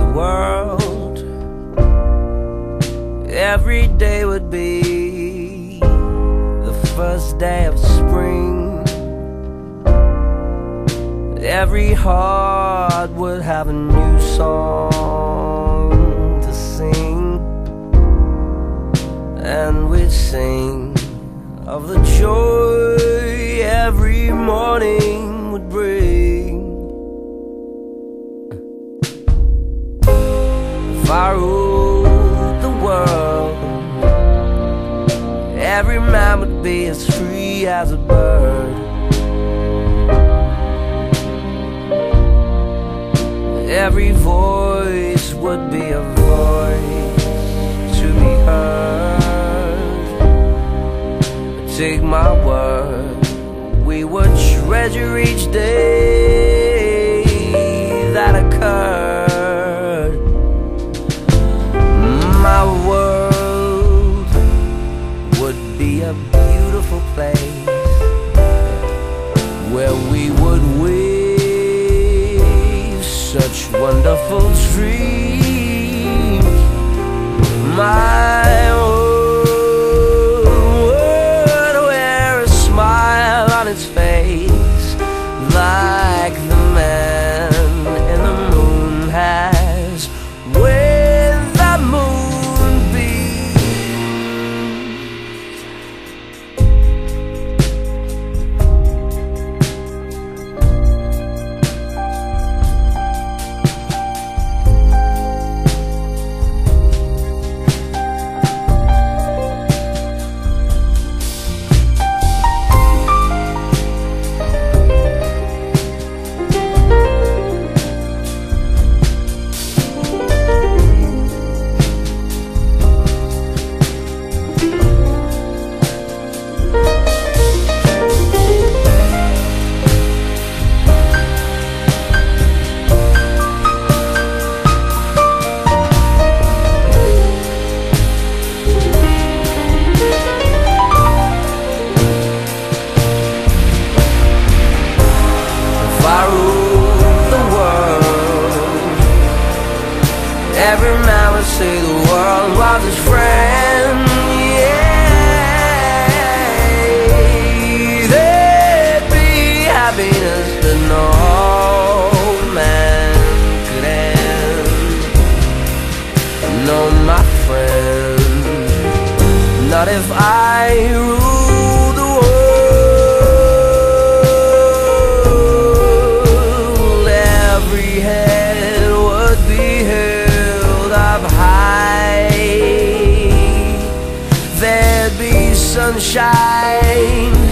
the world, every day would be the first day of spring. Every heart would have a new song to sing, and we'd sing of the joy every morning. I ruled the world, every man would be as free as a bird. Every voice would be a voice to be heard. Take my word, we would treasure each day wonderful dreams. Not if I ruled the world. Every head would be held up high. There'd be sunshine